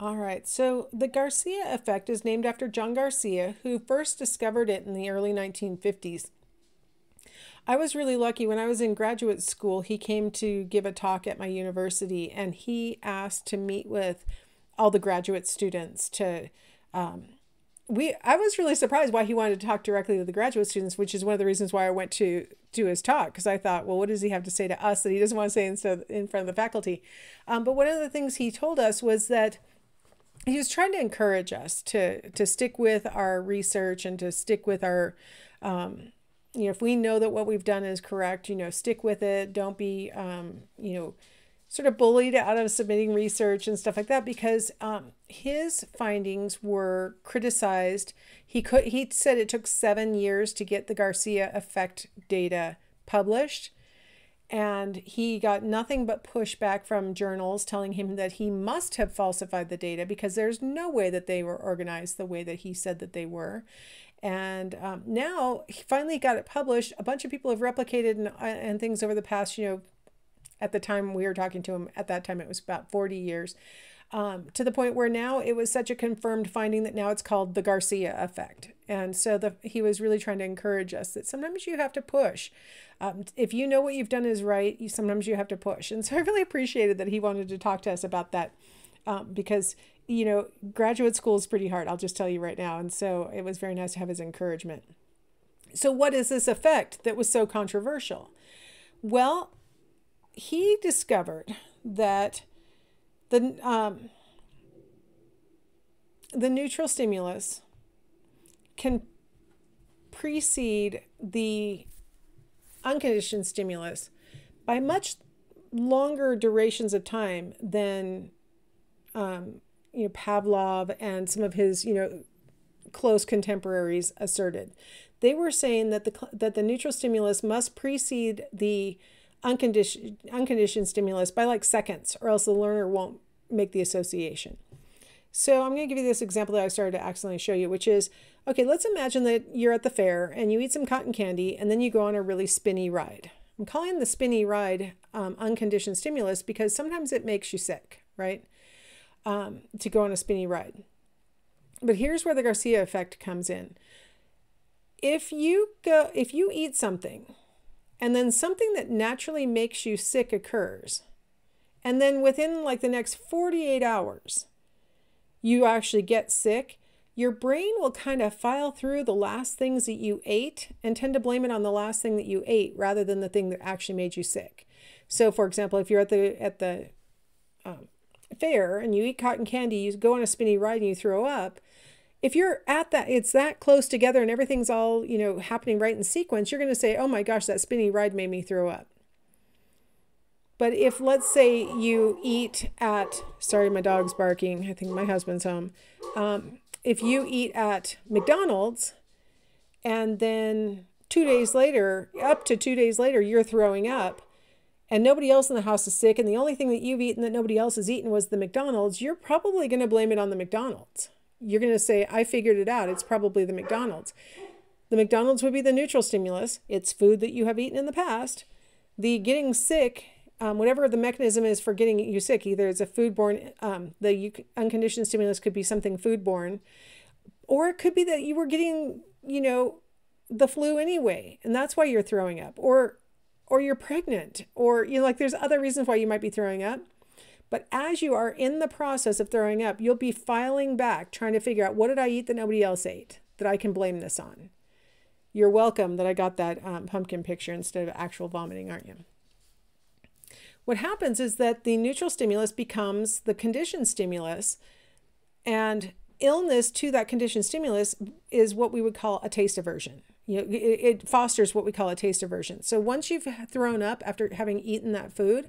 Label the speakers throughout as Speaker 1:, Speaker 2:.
Speaker 1: All right, so the Garcia effect is named after John Garcia, who first discovered it in the early 1950s. I was really lucky when I was in graduate school. He came to give a talk at my university and he asked to meet with all the graduate students to. Um, we I was really surprised why he wanted to talk directly to the graduate students, which is one of the reasons why I went to do his talk because I thought, well, what does he have to say to us that he doesn't want to say instead in front of the faculty? Um, but one of the things he told us was that he was trying to encourage us to to stick with our research and to stick with our um, you know, if we know that what we've done is correct, you know, stick with it. Don't be, um, you know, sort of bullied out of submitting research and stuff like that because um, his findings were criticized. He could he said it took seven years to get the Garcia effect data published, and he got nothing but pushback from journals telling him that he must have falsified the data because there's no way that they were organized the way that he said that they were. And um, now he finally got it published. A bunch of people have replicated and, uh, and things over the past, you know, at the time we were talking to him, at that time it was about 40 years, um, to the point where now it was such a confirmed finding that now it's called the Garcia effect. And so the, he was really trying to encourage us that sometimes you have to push. Um, if you know what you've done is right, you, sometimes you have to push. And so I really appreciated that he wanted to talk to us about that um, because you know, graduate school is pretty hard, I'll just tell you right now. And so it was very nice to have his encouragement. So, what is this effect that was so controversial? Well, he discovered that the, um, the neutral stimulus can precede the unconditioned stimulus by much longer durations of time than um, you know Pavlov and some of his you know close contemporaries asserted. They were saying that the that the neutral stimulus must precede the unconditioned unconditioned stimulus by like seconds, or else the learner won't make the association. So I'm going to give you this example that I started to accidentally show you, which is okay. Let's imagine that you're at the fair and you eat some cotton candy, and then you go on a really spinny ride. I'm calling the spinny ride um, unconditioned stimulus because sometimes it makes you sick, right? um, to go on a spinny ride. But here's where the Garcia effect comes in. If you go, if you eat something, and then something that naturally makes you sick occurs, and then within like the next 48 hours, you actually get sick, your brain will kind of file through the last things that you ate and tend to blame it on the last thing that you ate rather than the thing that actually made you sick. So, for example, if you're at the at the um, fair and you eat cotton candy, you go on a spinny ride and you throw up, if you're at that, it's that close together and everything's all, you know, happening right in sequence, you're going to say, oh my gosh, that spinny ride made me throw up. But if, let's say, you eat at, sorry, my dog's barking, I think my husband's home. Um, if you eat at McDonald's and then two days later, up to two days later, you're throwing up, and nobody else in the house is sick, and the only thing that you've eaten that nobody else has eaten was the McDonald's, you're probably going to blame it on the McDonald's. You're going to say, I figured it out. It's probably the McDonald's. The McDonald's would be the neutral stimulus. It's food that you have eaten in the past. The getting sick, um, whatever the mechanism is for getting you sick, either it's a foodborne, um, the unconditioned stimulus could be something foodborne, or it could be that you were getting, you know, the flu anyway, and that's why you're throwing up. Or or you're pregnant or you know like there's other reasons why you might be throwing up but as you are in the process of throwing up you'll be filing back trying to figure out what did i eat that nobody else ate that i can blame this on you're welcome that i got that um, pumpkin picture instead of actual vomiting aren't you what happens is that the neutral stimulus becomes the conditioned stimulus and illness to that conditioned stimulus is what we would call a taste aversion you know, it, it fosters what we call a taste aversion. So once you've thrown up after having eaten that food,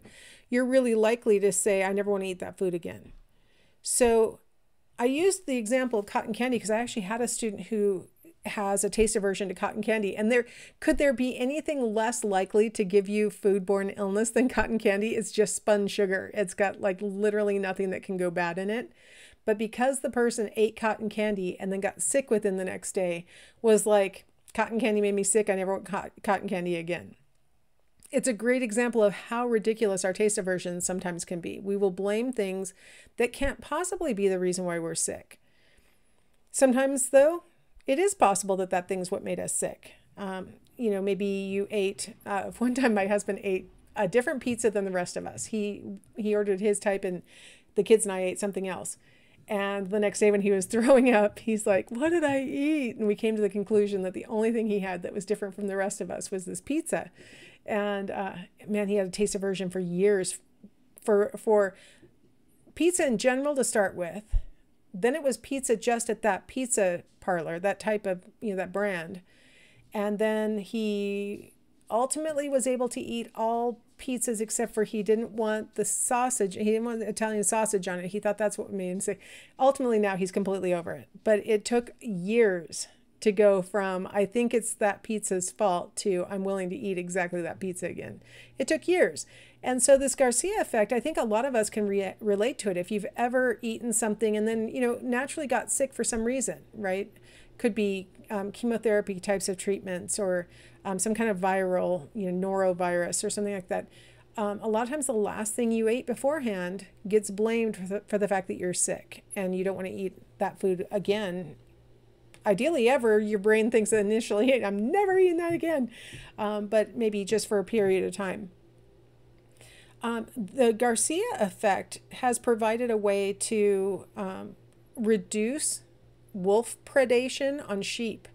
Speaker 1: you're really likely to say, I never want to eat that food again. So I used the example of cotton candy because I actually had a student who has a taste aversion to cotton candy. And there could there be anything less likely to give you foodborne illness than cotton candy? It's just spun sugar. It's got like literally nothing that can go bad in it. But because the person ate cotton candy and then got sick within the next day, was like, Cotton candy made me sick. I never want cotton candy again. it's a great example of how ridiculous our taste aversion sometimes can be. We will blame things that can't possibly be the reason why we're sick. Sometimes, though, it is possible that that thing's what made us sick. Um, you know, maybe you ate. Uh, one time, my husband ate a different pizza than the rest of us. He he ordered his type, and the kids and I ate something else. And the next day, when he was throwing up, he's like, What did I eat? And we came to the conclusion that the only thing he had that was different from the rest of us was this pizza. And uh, man, he had a taste aversion for years for, for pizza in general to start with. Then it was pizza just at that pizza parlor, that type of, you know, that brand. And then he ultimately was able to eat all pizzas except for he didn't want the sausage. He didn't want Italian sausage on it. He thought that's what made him sick. Ultimately, now he's completely over it. But it took years to go from I think it's that pizza's fault to I'm willing to eat exactly that pizza again. It took years. And so this Garcia effect, I think a lot of us can re- relate to it. If you've ever eaten something and then, you know, naturally got sick for some reason, right? Could be um, chemotherapy types of treatments or um, some kind of viral, you know, norovirus or something like that. Um, a lot of times the last thing you ate beforehand gets blamed for the, for the fact that you're sick and you don't want to eat that food again. Ideally, ever, your brain thinks initially, I'm never eating that again, um, but maybe just for a period of time. Um, the Garcia effect has provided a way to um, reduce wolf predation on sheep.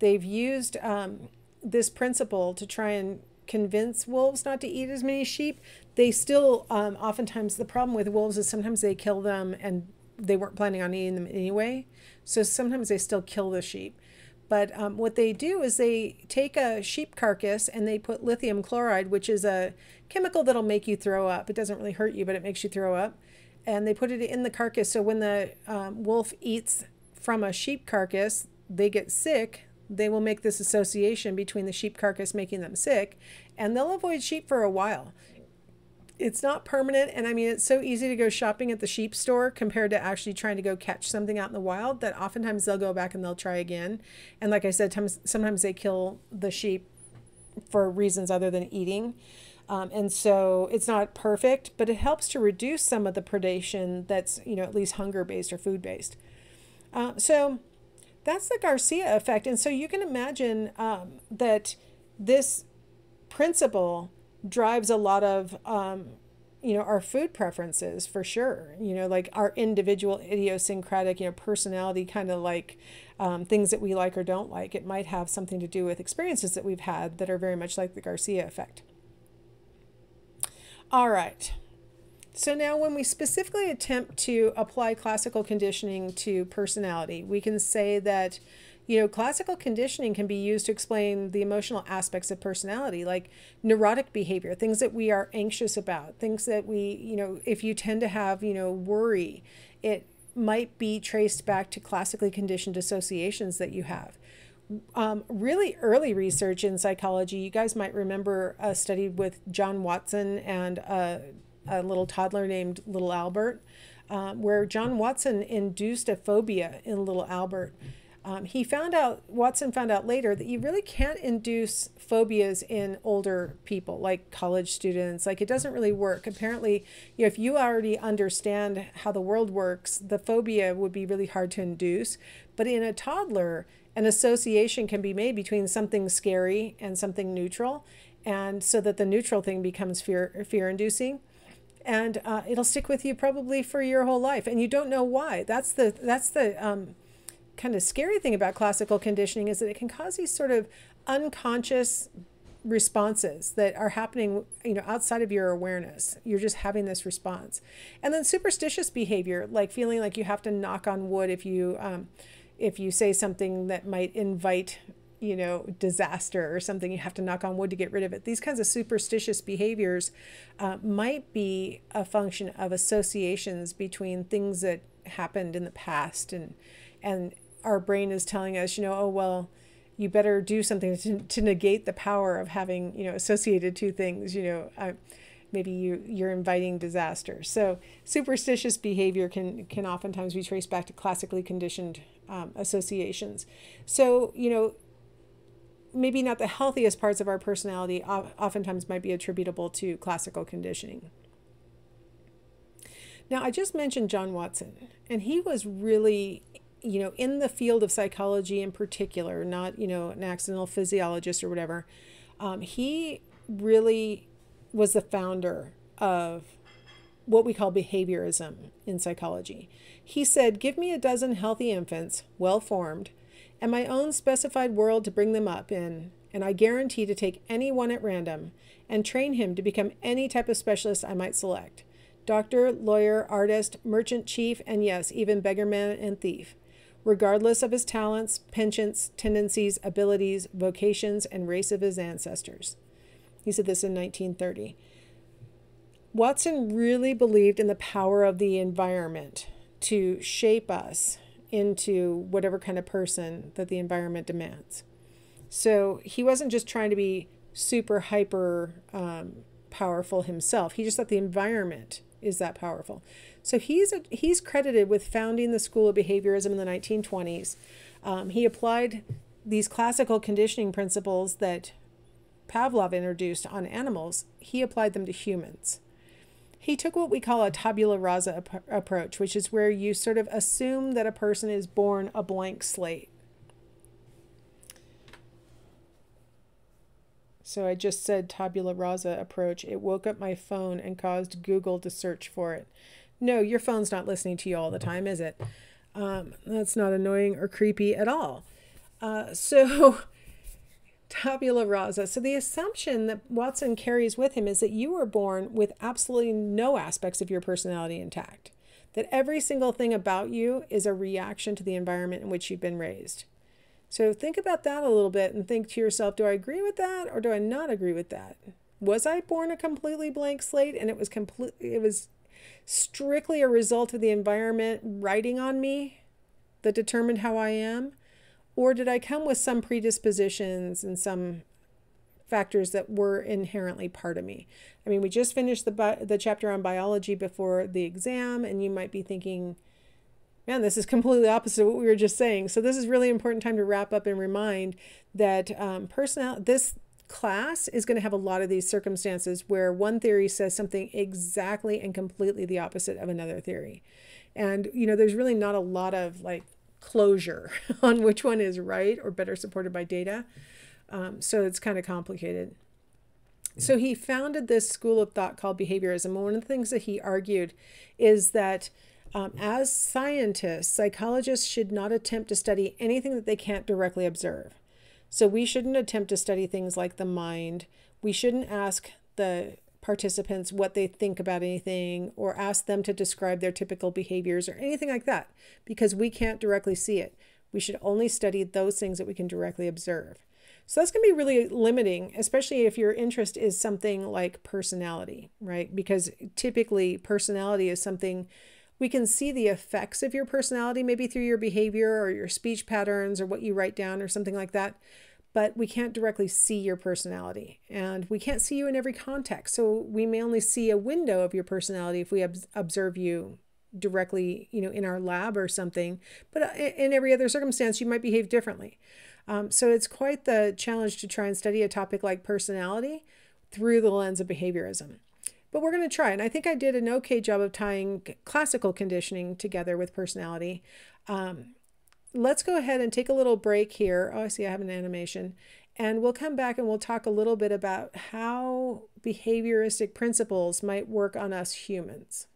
Speaker 1: They've used um, this principle to try and convince wolves not to eat as many sheep, they still um, oftentimes the problem with wolves is sometimes they kill them and they weren't planning on eating them anyway. So sometimes they still kill the sheep. But um, what they do is they take a sheep carcass and they put lithium chloride, which is a chemical that'll make you throw up. It doesn't really hurt you, but it makes you throw up. And they put it in the carcass. So when the um, wolf eats from a sheep carcass, they get sick they will make this association between the sheep carcass making them sick and they'll avoid sheep for a while. It's not permanent. And I mean, it's so easy to go shopping at the sheep store compared to actually trying to go catch something out in the wild that oftentimes they'll go back and they'll try again. And like I said, sometimes they kill the sheep for reasons other than eating. Um, and so it's not perfect, but it helps to reduce some of the predation that's, you know, at least hunger based or food based. Uh, so that's the Garcia effect. And so you can imagine um, that this principle drives a lot of, um, you know, our food preferences for sure. You know, like our individual idiosyncratic, you know, personality kind of like um, things that we like or don't like. It might have something to do with experiences that we've had that are very much like the Garcia effect. All right. So now when we specifically attempt to apply classical conditioning to personality, we can say that you know, classical conditioning can be used to explain the emotional aspects of personality, like neurotic behavior, things that we are anxious about, things that we, you know, if you tend to have, you know, worry, it might be traced back to classically conditioned associations that you have. Um, really early research in psychology, you guys might remember a study with John Watson and uh, a little toddler named Little Albert, um, where John Watson induced a phobia in Little Albert. Um, he found out, Watson found out later that you really can't induce phobias in older people, like college students. Like it doesn't really work. Apparently, you know, if you already understand how the world works, the phobia would be really hard to induce. But in a toddler, an association can be made between something scary and something neutral, and so that the neutral thing becomes fear fear inducing and uh, it'll stick with you probably for your whole life and you don't know why that's the that's the um, kind of scary thing about classical conditioning is that it can cause these sort of unconscious responses that are happening you know outside of your awareness you're just having this response and then superstitious behavior like feeling like you have to knock on wood if you um, if you say something that might invite you know, disaster or something, you have to knock on wood to get rid of it. These kinds of superstitious behaviors uh, might be a function of associations between things that happened in the past, and and our brain is telling us, you know, oh well, you better do something to, to negate the power of having, you know, associated two things. You know, uh, maybe you you're inviting disaster. So superstitious behavior can can oftentimes be traced back to classically conditioned um, associations. So you know maybe not the healthiest parts of our personality oftentimes might be attributable to classical conditioning. Now, I just mentioned John Watson, and he was really, you know, in the field of psychology in particular, not, you know, an accidental physiologist or whatever. Um, he really was the founder of what we call behaviorism in psychology. He said, Give me a dozen healthy infants, well formed, and my own specified world to bring them up in, and I guarantee to take any one at random and train him to become any type of specialist I might select doctor, lawyer, artist, merchant chief, and yes, even beggarman and thief, regardless of his talents, penchants, tendencies, abilities, vocations, and race of his ancestors. He said this in 1930. Watson really believed in the power of the environment to shape us into whatever kind of person that the environment demands. So he wasn't just trying to be super hyper um, powerful himself. He just thought the environment is that powerful. So he's a, he's credited with founding the School of Behaviorism in the 1920s. Um, he applied these classical conditioning principles that Pavlov introduced on animals. He applied them to humans. He took what we call a tabula rasa ap- approach, which is where you sort of assume that a person is born a blank slate. So I just said tabula rasa approach. It woke up my phone and caused Google to search for it. No, your phone's not listening to you all the time, is it? Um, that's not annoying or creepy at all. Uh, so, tabula rasa. So, the assumption that Watson carries with him is that you were born with absolutely no aspects of your personality intact, that every single thing about you is a reaction to the environment in which you've been raised. So think about that a little bit and think to yourself, do I agree with that or do I not agree with that? Was I born a completely blank slate and it was complete it was strictly a result of the environment writing on me that determined how I am? Or did I come with some predispositions and some factors that were inherently part of me? I mean, we just finished the, the chapter on biology before the exam, and you might be thinking, man, this is completely opposite of what we were just saying. So this is really important time to wrap up and remind that um, personal this class is going to have a lot of these circumstances where one theory says something exactly and completely the opposite of another theory. And you know, there's really not a lot of like closure on which one is right or better supported by data. Um, so it's kind of complicated. So he founded this school of thought called behaviorism. And one of the things that he argued is that um, as scientists, psychologists should not attempt to study anything that they can't directly observe. So we shouldn't attempt to study things like the mind. We shouldn't ask the participants what they think about anything or ask them to describe their typical behaviors or anything like that because we can't directly see it. We should only study those things that we can directly observe. So that's going to be really limiting, especially if your interest is something like personality, right? Because typically personality is something we can see the effects of your personality, maybe through your behavior or your speech patterns or what you write down or something like that. But we can't directly see your personality and we can't see you in every context. So we may only see a window of your personality if we observe you directly, you know, in our lab or something. But uh, in every other circumstance, you might behave differently. Um, so it's quite the challenge to try and study a topic like personality through the lens of behaviorism but we're going to try. And I think I did an okay job of tying classical conditioning together with personality. Um, let's go ahead and take a little break here. Oh, I see I have an animation. And we'll come back and we'll talk a little bit about how behavioristic principles might work on us humans.